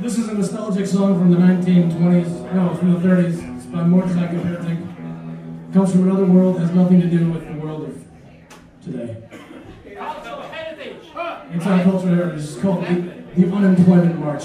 This is a nostalgic song from the 1920s, no, from the 30s. It's by Mordechai Gebirtig. Comes from another world, has nothing to do with the world of today. It's our cultural heritage. It's called the, the Unemployment March.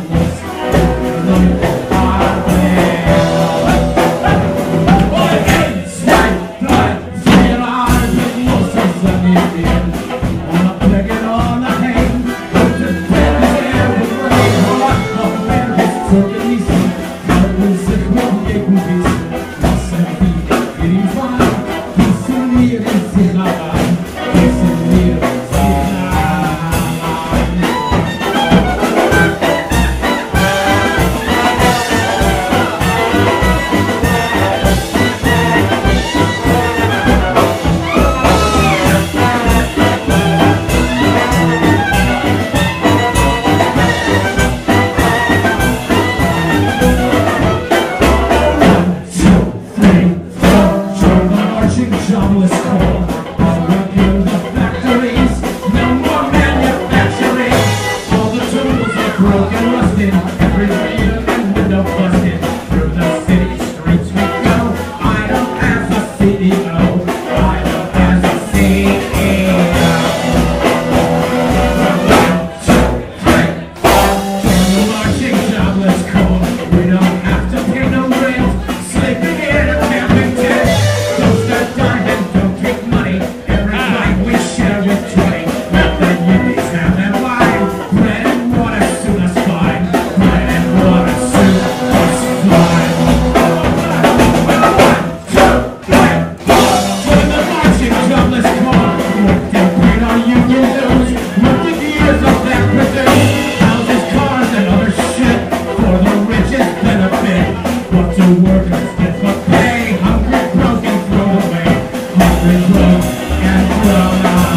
We're, ってい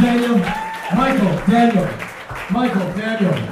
Daniel. Michael, Daniel. Michael Daniel.